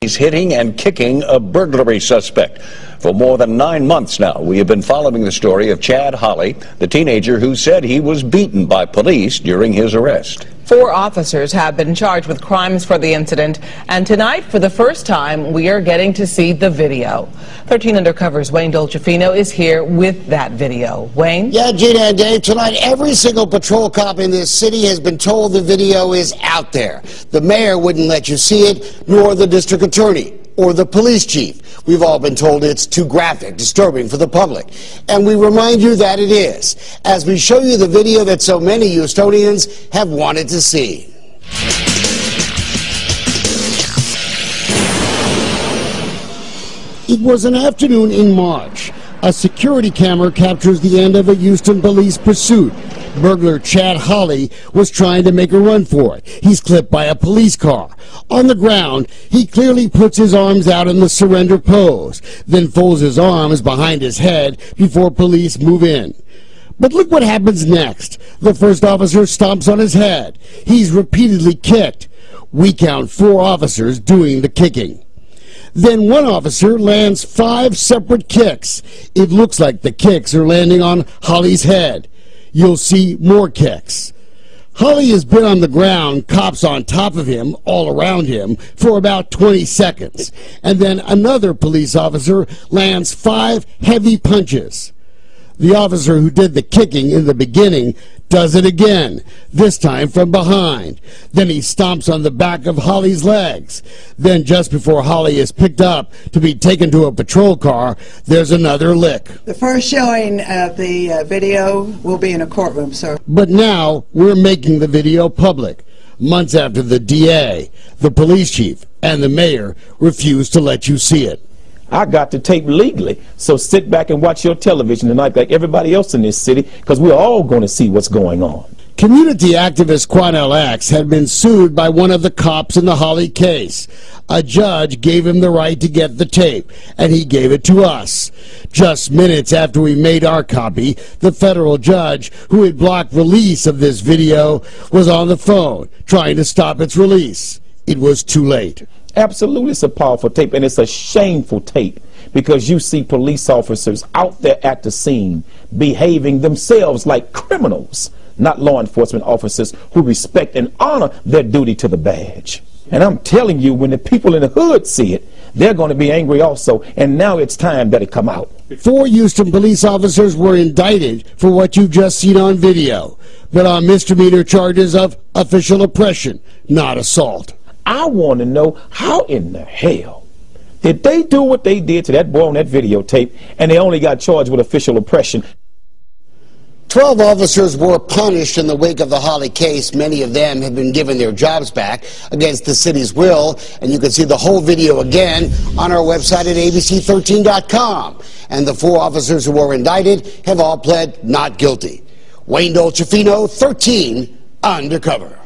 He's hitting and kicking a burglary suspect. For more than nine months now, we have been following the story of Chad Holley, the teenager who said he was beaten by police during his arrest. Four officers have been charged with crimes for the incident, and tonight, for the first time, we are getting to see the video. 13 Undercover's Wayne Dolcefino is here with that video. Wayne? Yeah, Gina and Dave, tonight every single patrol cop in this city has been told the video is out there. The mayor wouldn't let you see it, nor the district attorney or the police chief. We've all been told it's too graphic, disturbing for the public. And we remind you that it is, as we show you the video that so many Houstonians have wanted to see. It was an afternoon in March. A security camera captures the end of a Houston police pursuit Burglar Chad Holley was trying to make a run for it. He's clipped by a police car. On the ground, he clearly puts his arms out in the surrender pose, then folds his arms behind his head before police move in. But look what happens next. The first officer stomps on his head. He's repeatedly kicked. We count four officers doing the kicking. Then one officer lands five separate kicks. It looks like the kicks are landing on Holley's head you'll see more kicks. Holley has been on the ground, cops on top of him, all around him, for about 20 seconds. And then another police officer lands five heavy punches. The officer who did the kicking in the beginning does it again, this time from behind. Then he stomps on the back of Holley's legs. Then just before Holley is picked up to be taken to a patrol car, there's another lick. The first showing of the uh, video will be in a courtroom, sir. But now we're making the video public. Months after the DA, the police chief, and the mayor refused to let you see it. I got the tape legally. So sit back and watch your television tonight like everybody else in this city because we're all going to see what's going on. Community activist Quanell X had been sued by one of the cops in the Holley case. A judge gave him the right to get the tape, and he gave it to us. Just minutes after we made our copy, the federal judge who had blocked release of this video was on the phone trying to stop its release. It was too late. Absolutely, it's a powerful tape, and it's a shameful tape because you see police officers out there at the scene behaving themselves like criminals, not law enforcement officers who respect and honor their duty to the badge. And I'm telling you, when the people in the hood see it, they're going to be angry also, and now it's time that it come out. Four Houston police officers were indicted for what you've just seen on video, but on misdemeanor charges of official oppression, not assault. I want to know how in the hell did they do what they did to that boy on that videotape and they only got charged with official oppression? Twelve officers were punished in the wake of the Holley case. Many of them have been given their jobs back against the city's will. And you can see the whole video again on our website at abc13.com. And the four officers who were indicted have all pled not guilty. Wayne Dolcefino, 13, undercover.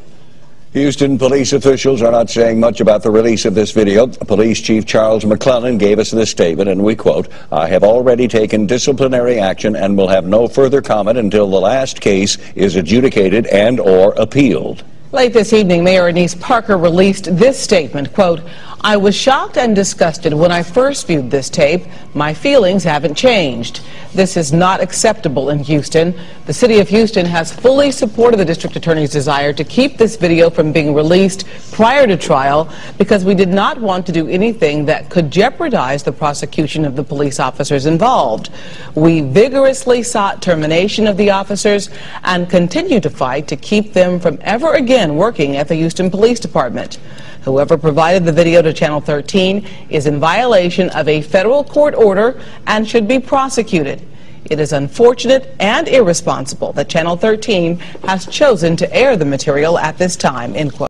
Houston police officials are not saying much about the release of this video. Police Chief Charles McClelland gave us this statement, and we quote, I have already taken disciplinary action and will have no further comment until the last case is adjudicated and or appealed. Late this evening, Mayor Annise Parker released this statement, quote, I was shocked and disgusted when I first viewed this tape. My feelings haven't changed. This is not acceptable in Houston. The city of Houston has fully supported the district attorney's desire to keep this video from being released prior to trial because we did not want to do anything that could jeopardize the prosecution of the police officers involved. We vigorously sought termination of the officers and continue to fight to keep them from ever again working at the Houston Police Department. Whoever provided the video to Channel 13 is in violation of a federal court order and should be prosecuted. It is unfortunate and irresponsible that Channel 13 has chosen to air the material at this time, end quote.